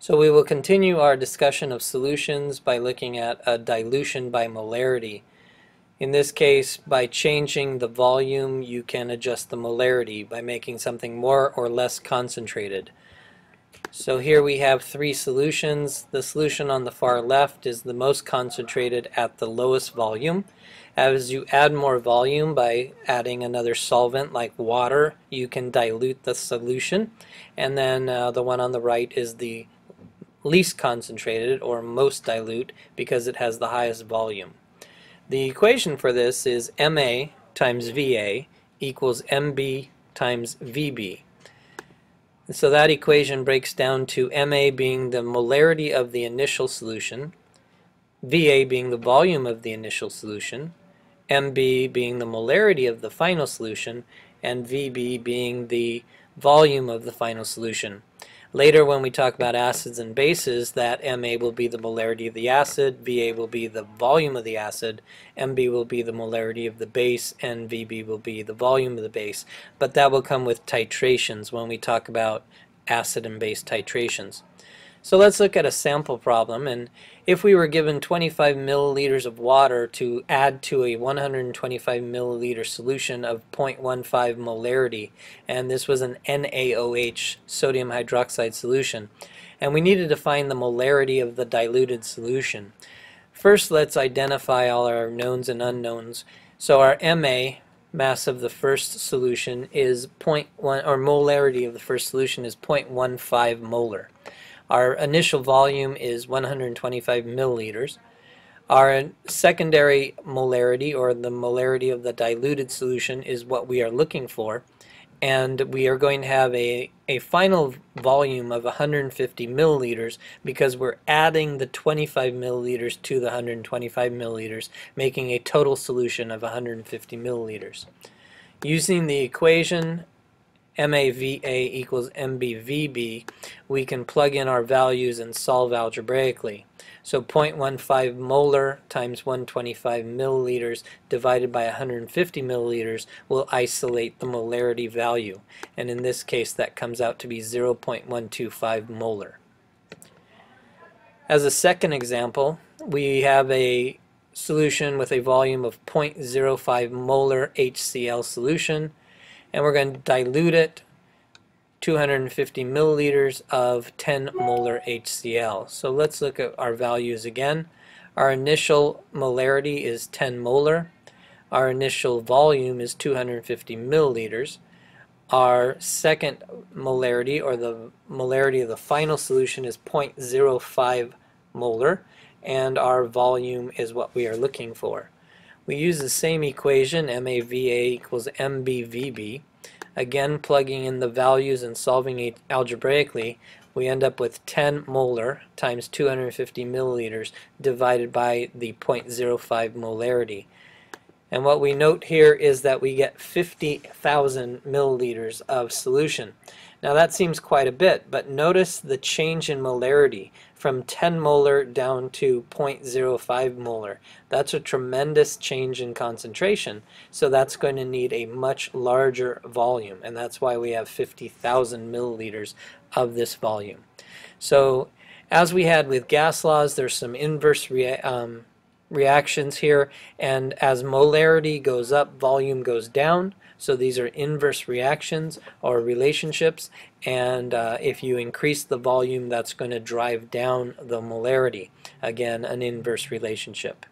So we will continue our discussion of solutions by looking at a dilution by molarity. In this case, by changing the volume, you can adjust the molarity by making something more or less concentrated. So here we have three solutions. The solution on the far left is the most concentrated at the lowest volume. As you add more volume by adding another solvent like water, you can dilute the solution. And then uh, the one on the right is the least concentrated or most dilute because it has the highest volume. The equation for this is Ma times Va equals Mb times Vb. so that equation breaks down to Ma being the molarity of the initial solution, Va being the volume of the initial solution, Mb being the molarity of the final solution, and Vb being the volume of the final solution. Later when we talk about acids and bases, that Ma will be the molarity of the acid, Va will be the volume of the acid, Mb will be the molarity of the base, and Vb will be the volume of the base. But that will come with titrations when we talk about acid and base titrations. So let's look at a sample problem and if we were given 25 milliliters of water to add to a 125 milliliter solution of 0.15 molarity and this was an NaOH sodium hydroxide solution and we needed to find the molarity of the diluted solution. First let's identify all our knowns and unknowns. So our Ma mass of the first solution is 0.1 or molarity of the first solution is 0.15 molar. Our initial volume is 125 milliliters. Our secondary molarity, or the molarity of the diluted solution, is what we are looking for. And we are going to have a, a final volume of 150 milliliters because we're adding the 25 milliliters to the 125 milliliters, making a total solution of 150 milliliters. Using the equation MAVA equals MBVB, we can plug in our values and solve algebraically. So 0.15 molar times 125 milliliters divided by 150 milliliters will isolate the molarity value. And in this case that comes out to be 0.125 molar. As a second example, we have a solution with a volume of 0.05 molar HCl solution and we're going to dilute it 250 milliliters of 10 molar HCl. So let's look at our values again. Our initial molarity is 10 molar. Our initial volume is 250 milliliters. Our second molarity, or the molarity of the final solution, is 0.05 molar, and our volume is what we are looking for. We use the same equation, MAVA equals MBVB. Again, plugging in the values and solving it algebraically, we end up with 10 molar times 250 milliliters divided by the 0.05 molarity. And what we note here is that we get 50,000 milliliters of solution. Now that seems quite a bit, but notice the change in molarity from 10 molar down to 0.05 molar. That's a tremendous change in concentration, so that's going to need a much larger volume, and that's why we have 50,000 milliliters of this volume. So as we had with gas laws, there's some inverse um, reactions here, and as molarity goes up, volume goes down. So these are inverse reactions or relationships and uh, if you increase the volume that's going to drive down the molarity. Again, an inverse relationship.